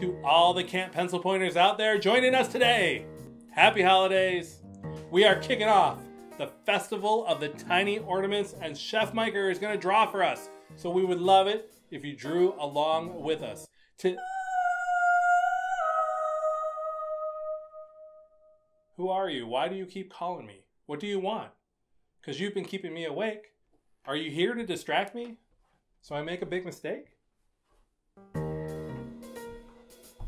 to all the Camp Pencil Pointers out there joining us today. Happy holidays. We are kicking off the Festival of the Tiny Ornaments, and Chef Miker is going to draw for us. So we would love it if you drew along with us. To Who are you? Why do you keep calling me? What do you want? Because you've been keeping me awake. Are you here to distract me? So I make a big mistake?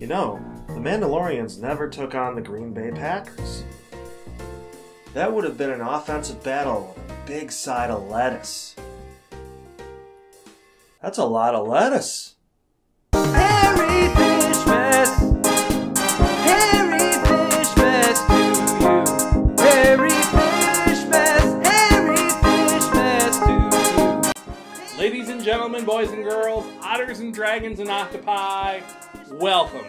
You know, the Mandalorians never took on the Green Bay Packers. That would have been an offensive battle with a big side of lettuce. That's a lot of lettuce. Dragons and octopi, welcome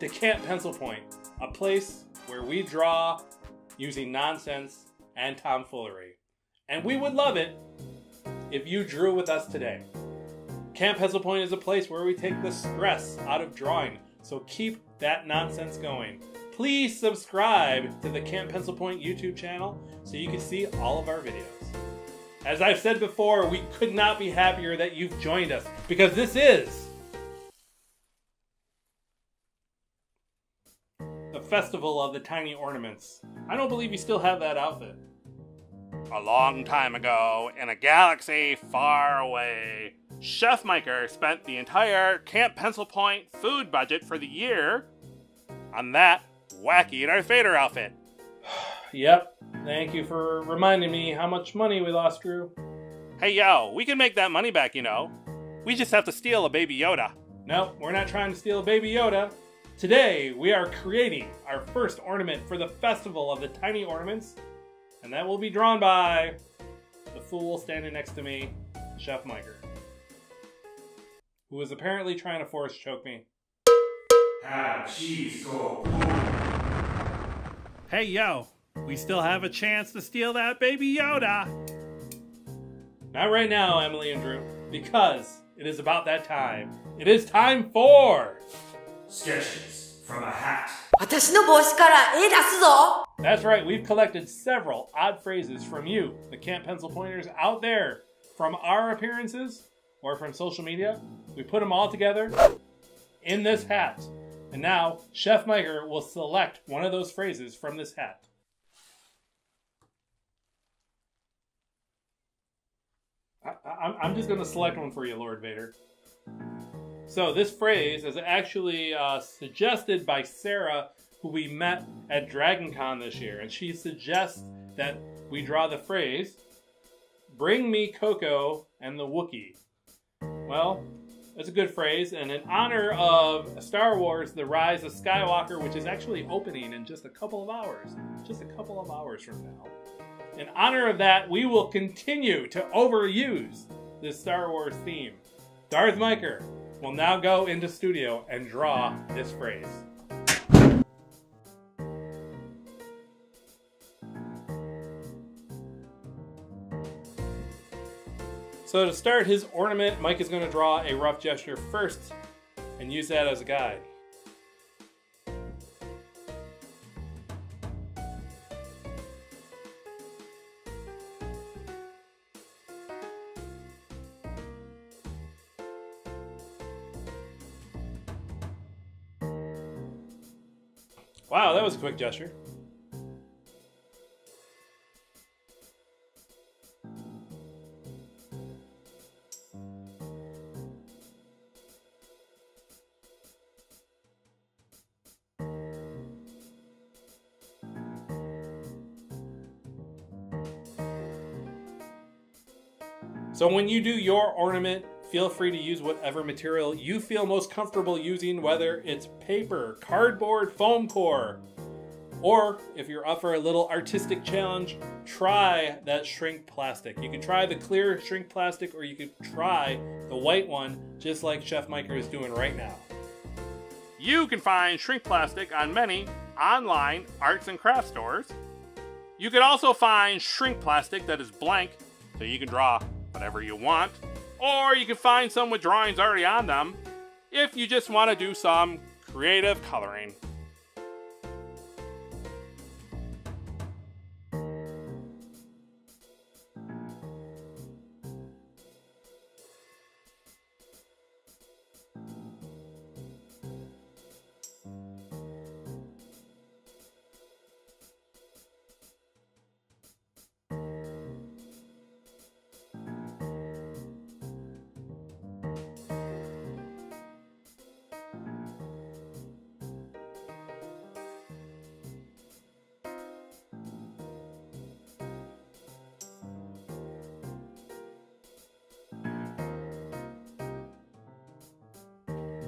to Camp Pencil Point, a place where we draw using nonsense and tomfoolery. And we would love it if you drew with us today. Camp Pencil Point is a place where we take the stress out of drawing, so keep that nonsense going. Please subscribe to the Camp Pencil Point YouTube channel so you can see all of our videos. As I've said before, we could not be happier that you've joined us because this is Festival of the Tiny Ornaments. I don't believe you still have that outfit. A long time ago, in a galaxy far away, Chef Miker spent the entire Camp Pencil Point food budget for the year on that wacky Darth Vader outfit. Yep. Thank you for reminding me how much money we lost, Drew. Hey, yo, we can make that money back, you know. We just have to steal a Baby Yoda. No, we're not trying to steal a Baby Yoda. Today, we are creating our first ornament for the Festival of the Tiny Ornaments, and that will be drawn by the fool standing next to me, Chef Miker, who is apparently trying to force choke me. Have cheese go. Hey, yo, we still have a chance to steal that baby Yoda. Not right now, Emily and Drew, because it is about that time. It is time for. Sketches from a Hat. That's right, we've collected several odd phrases from you, the camp pencil pointers out there, from our appearances or from social media. We put them all together in this hat. And now, Chef Miker will select one of those phrases from this hat. I, am just going to select one for you, Lord Vader. So, this phrase is actually uh, suggested by Sarah, who we met at DragonCon this year. And she suggests that we draw the phrase, Bring me Coco and the Wookiee. Well, that's a good phrase. And in honor of Star Wars The Rise of Skywalker, which is actually opening in just a couple of hours, just a couple of hours from now, in honor of that, we will continue to overuse this Star Wars theme. Darth Miker will now go into studio and draw this phrase. So to start his ornament, Mike is going to draw a rough gesture first and use that as a guide. Wow, that was a quick gesture. So when you do your ornament, feel free to use whatever material you feel most comfortable using, whether it's paper, cardboard, foam core, or if you're up for a little artistic challenge, try that shrink plastic. You can try the clear shrink plastic or you could try the white one, just like Chef Miker is doing right now. You can find shrink plastic on many online arts and craft stores. You can also find shrink plastic that is blank, so you can draw whatever you want, or you can find some with drawings already on them if you just want to do some creative coloring.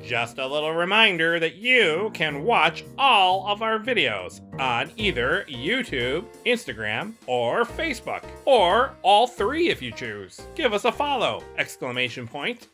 Just a little reminder that you can watch all of our videos on either YouTube, Instagram, or Facebook, or all three if you choose. Give us a follow! Exclamation point.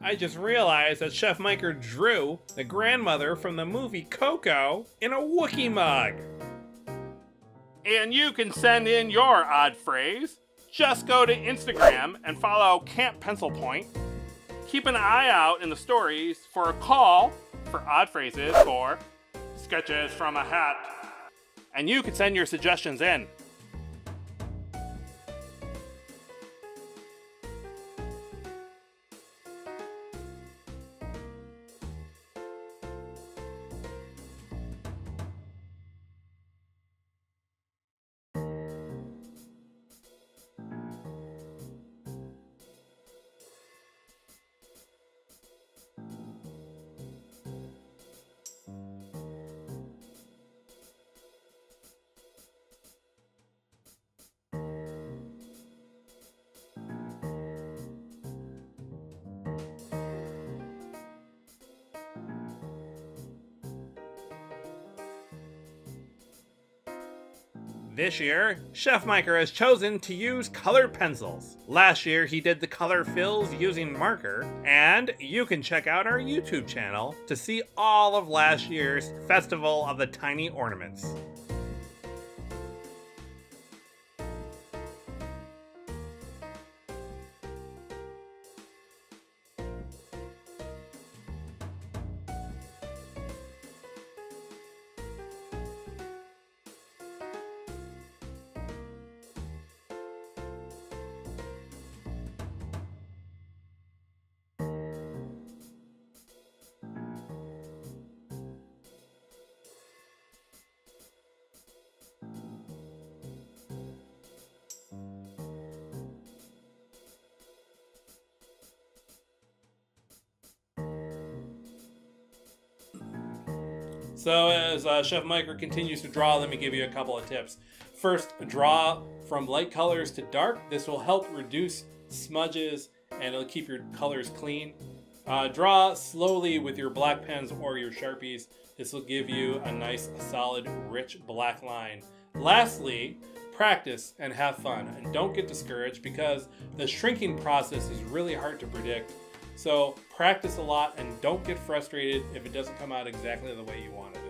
I just realized that Chef Miker drew the grandmother from the movie Coco in a Wookiee mug. And you can send in your odd phrase. Just go to Instagram and follow Camp Pencil Point. Keep an eye out in the stories for a call for odd phrases or sketches from a hat. And you can send your suggestions in. This year, Chef Miker has chosen to use colored pencils. Last year, he did the color fills using marker, and you can check out our YouTube channel to see all of last year's Festival of the Tiny Ornaments. So as uh, Chef Miker continues to draw, let me give you a couple of tips. First, draw from light colors to dark. This will help reduce smudges and it'll keep your colors clean. Uh, draw slowly with your black pens or your Sharpies. This will give you a nice, solid, rich black line. Lastly, practice and have fun. And don't get discouraged because the shrinking process is really hard to predict. So practice a lot and don't get frustrated if it doesn't come out exactly the way you want it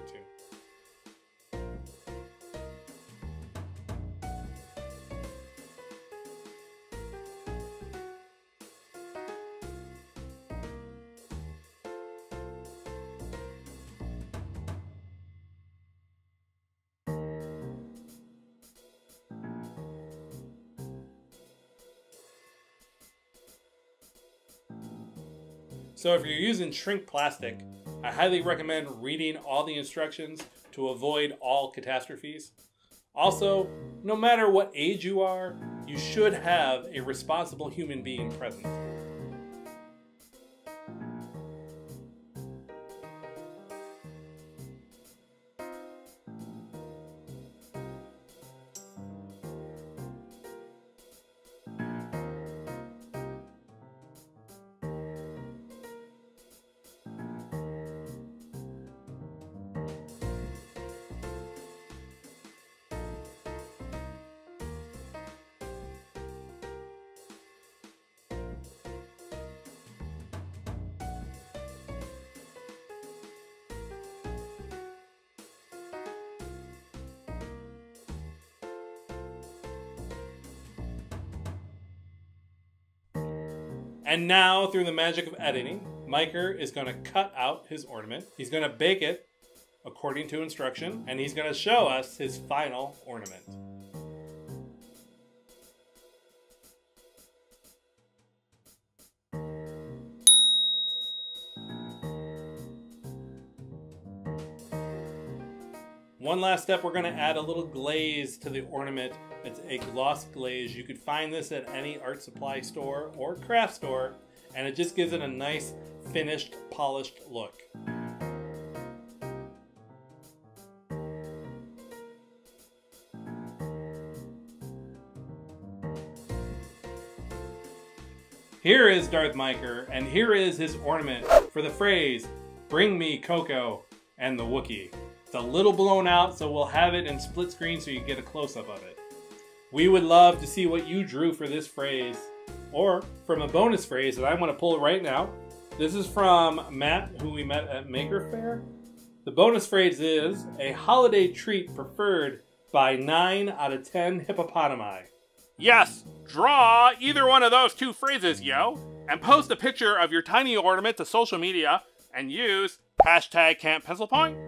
So if you're using shrink plastic, I highly recommend reading all the instructions to avoid all catastrophes. Also, no matter what age you are, you should have a responsible human being present. And now, through the magic of editing, Miker is going to cut out his ornament. He's going to bake it according to instruction, and he's going to show us his final ornament. One last step, we're going to add a little glaze to the ornament. It's a gloss glaze. You could find this at any art supply store or craft store, and it just gives it a nice, finished, polished look. Here is Darth Miker, and here is his ornament for the phrase, Bring me Coco and the Wookiee. It's a little blown out, so we'll have it in split screen so you get a close up of it. We would love to see what you drew for this phrase, or from a bonus phrase that I want to pull right now. This is from Matt, who we met at Maker Faire. The bonus phrase is a holiday treat preferred by 9 out of 10 hippopotami. Yes, draw either one of those two phrases, yo, and post a picture of your tiny ornament to social media and use hashtag Camp Pencil Point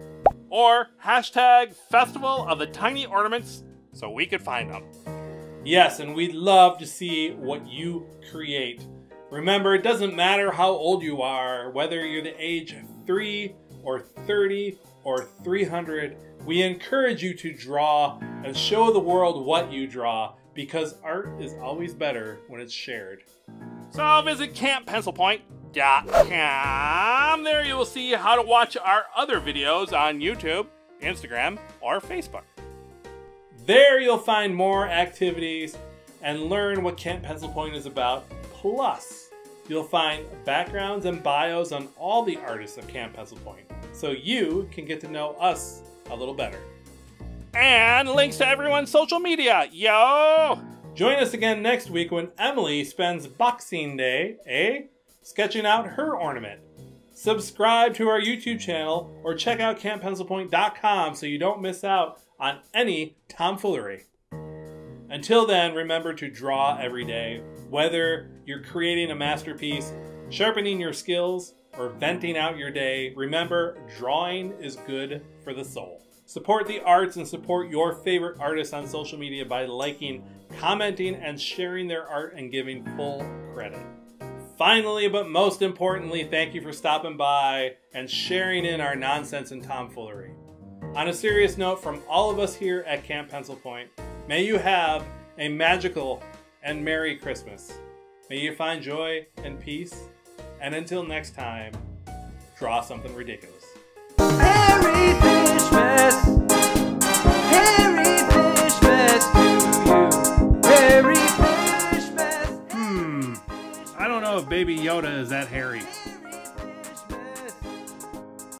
or hashtag Festival of the Tiny Ornaments so we could find them. Yes, and we'd love to see what you create. Remember, it doesn't matter how old you are, whether you're the age of 3 or 30 or 300, we encourage you to draw and show the world what you draw because art is always better when it's shared. So visit camppencilpoint.com. There you will see how to watch our other videos on YouTube, Instagram, or Facebook. There you'll find more activities and learn what Camp Pencil Point is about. Plus, you'll find backgrounds and bios on all the artists of Camp Pencil Point, so you can get to know us a little better. And links to everyone's social media, yo! Join us again next week when Emily spends Boxing Day, eh? Sketching out her ornament. Subscribe to our YouTube channel or check out camppencilpoint.com so you don't miss out on any tomfoolery. Until then, remember to draw every day, whether you're creating a masterpiece, sharpening your skills, or venting out your day. Remember, drawing is good for the soul. Support the arts and support your favorite artists on social media by liking, commenting, and sharing their art and giving full credit. Finally, but most importantly, thank you for stopping by and sharing in our nonsense and tomfoolery. On a serious note, from all of us here at Camp Pencil Point, may you have a magical and Merry Christmas. May you find joy and peace. And until next time, draw something ridiculous. Harry Fishmas. Harry Fishmas to you. Harry Fishmas. Hmm, I don't know if Baby Yoda is that hairy.